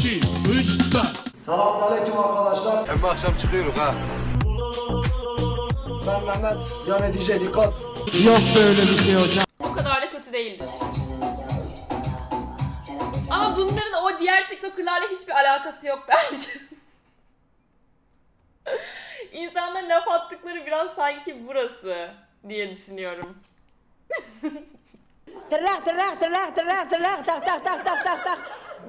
2, 3, 4. Selamünaleyküm arkadaşlar. Hem akşam çıkıyoruz ha. Ben Mehmet. Yani DJ dikkat. Yok böyle bir şey hocam. O kadar da kötü değildir. Ama bunların o diğer TikToker'larla hiçbir alakası yok bence. İnsanların laf attıkları biraz sanki burası diye düşünüyorum. Tırnak tırnak tırnak tırnak tırnak tak tak tak tak tak tak.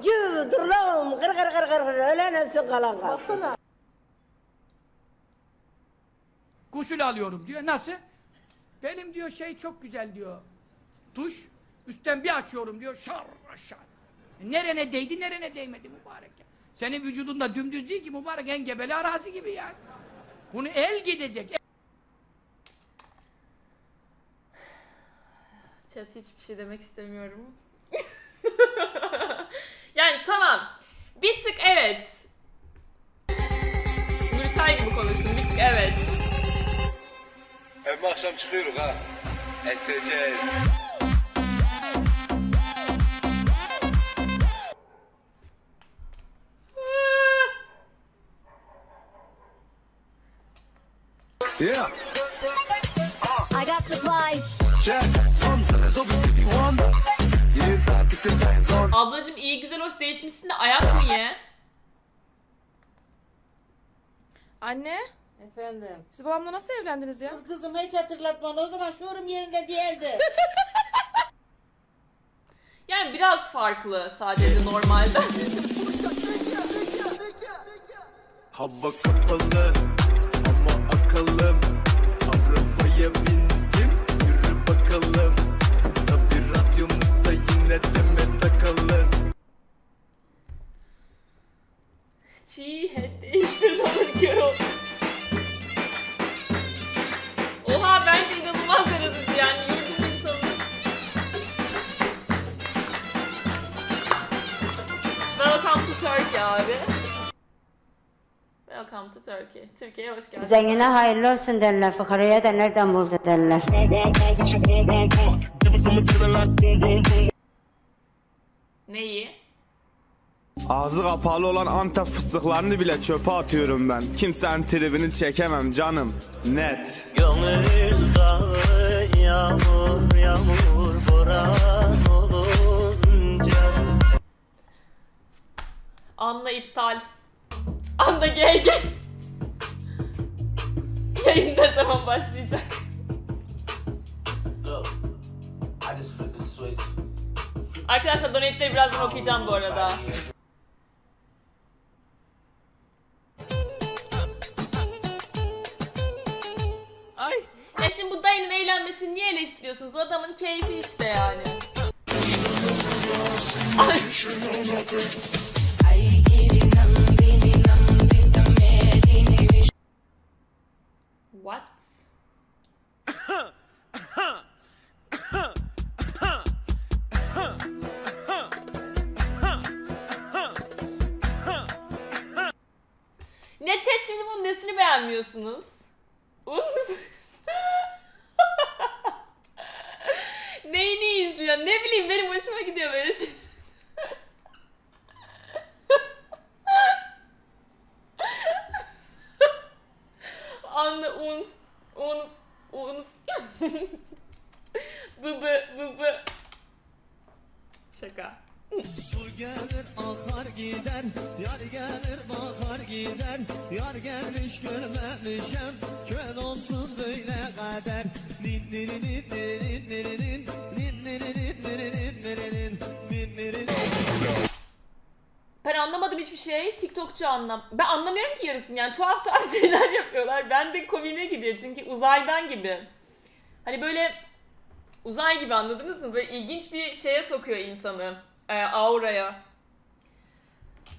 Cüv durlum kır kır kır kır kır ölen ölsün kalan kalsın. Gusül alıyorum diyor. Nasıl? Benim diyor şey çok güzel diyor. Tuş. Üstten bir açıyorum diyor. Şar aşağı. E, Nerene değdi nerene değmedi mübarek ya. Senin vücudunda dümdüz değil ki mübarek engebeli arazi gibi yani. Bunu el gidecek. Chat hiçbir şey demek istemiyorum. Yani tamam. Bir tık evet. Nursel gibi konuştum. Bir tık evet. Hem akşam çıkıyoruz ha. Eseceğiz. Yeah. I got supplies. Check. Son. So one. Ablacım iyi güzel hoş değişmişsin de ayak niye? Anne, Efendim. siz babamla nasıl evlendiniz ya? Kızım hiç hatırlatma. O zaman şuurum yerinde değildi. Yani biraz farklı sadece normalden. Hava kapalı ama akıllım. Arabaya bindim yürü bakalım. Abi. Welcome to Turkey. Türkiye'ye hoş geldin. Zengine hayırlı olsun derler, fıkaraya da nereden buldu derler. Neyi? Ağzı kapalı olan Antep fıstıklarını bile çöpe atıyorum ben. Kimsenin tribini çekemem canım. Net. Gönül dağı yağmur yağmur boran Anla iptal. Anla GG. Yayın ne zaman başlayacak? Arkadaşlar donate'leri birazdan okuyacağım bu arada. Ay. Ya şimdi bu dayının eğlenmesini niye eleştiriyorsunuz? Adamın keyfi işte yani. Ay. Chat şimdi bunun nesini beğenmiyorsunuz? Neyini izliyor? Ne bileyim benim hoşuma gidiyor böyle şey. Anne un un un bıbı bıbı Şaka. Su gelir akar gider, yar gelir bakar gider, yar gelmiş görmemişem, kör olsun böyle kader. Nin nin nin nin, nin niri nin niri nin niri nin, nin niri nin. Ben anlamadım hiçbir şey. TikTokçu anlam. Ben anlamıyorum ki yarısını. Yani tuhaf tuhaf şeyler yapıyorlar. Ben de komiğime gidiyor çünkü uzaydan gibi. Hani böyle uzay gibi anladınız mı? Böyle ilginç bir şeye sokuyor insanı. Ee, auraya.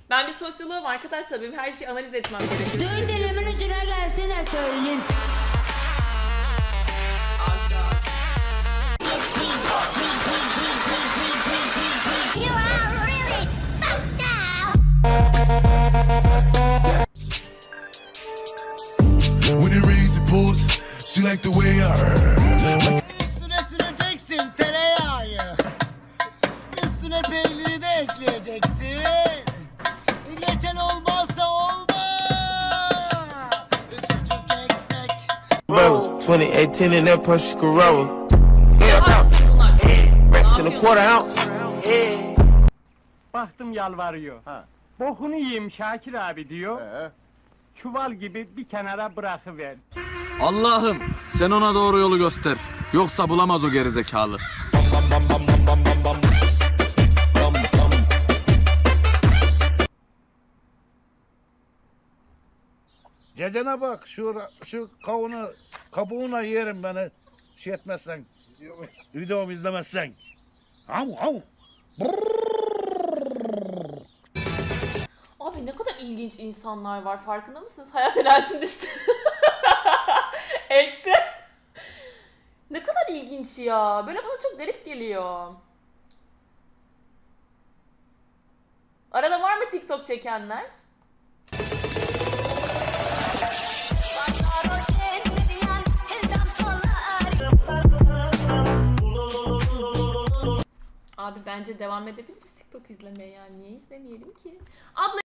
Ben bir sosyoloğum arkadaşlar. Benim her şeyi analiz etmem gerekiyor. Düğün dilimin ucuna gelsene söyleyeyim. Brothers, 2018 in that Porsche Carrera. Ne Racks in a quarter ounce. Baktım yalvarıyor. Bokunu yiyeyim Şakir abi diyor. Çuval gibi bir kenara bırakıver. Allah'ım sen ona doğru yolu göster. Yoksa bulamaz o gerizekalı. Gecene bak şu şu kavunu kabuğuna yerim beni şey etmezsen videomu izlemezsen. Hav hav. Abi ne kadar ilginç insanlar var farkında mısınız? Hayat enerjim düştü. Eksi. ne kadar ilginç ya. Böyle bana çok garip geliyor. Arada var mı TikTok çekenler? Bence devam edebiliriz TikTok izlemeye yani. Niye izlemeyelim ki? Abla